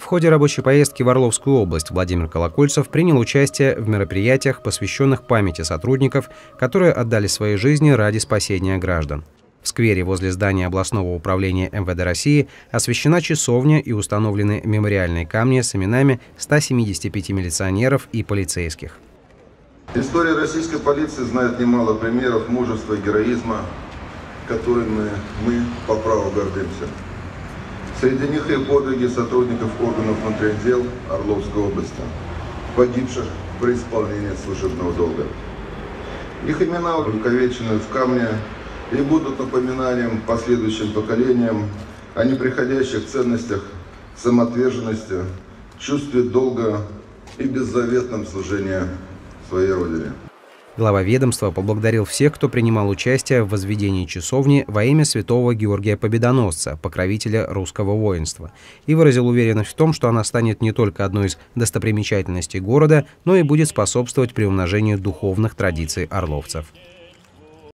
В ходе рабочей поездки в Орловскую область Владимир Колокольцев принял участие в мероприятиях, посвященных памяти сотрудников, которые отдали свои жизни ради спасения граждан. В сквере возле здания областного управления МВД России освещена часовня и установлены мемориальные камни с именами 175 милиционеров и полицейских. История российской полиции знает немало примеров мужества и героизма, которыми мы по праву гордимся. Среди них и подвиги сотрудников органов внутренних дел Орловской области, погибших при исполнении служебного долга. Их имена увековечены в камне и будут напоминанием последующим поколениям о неприходящих ценностях, самоотверженности, чувстве долга и беззаветном служении своей Родине. Глава ведомства поблагодарил всех, кто принимал участие в возведении часовни во имя святого Георгия Победоносца, покровителя русского воинства, и выразил уверенность в том, что она станет не только одной из достопримечательностей города, но и будет способствовать приумножению духовных традиций орловцев.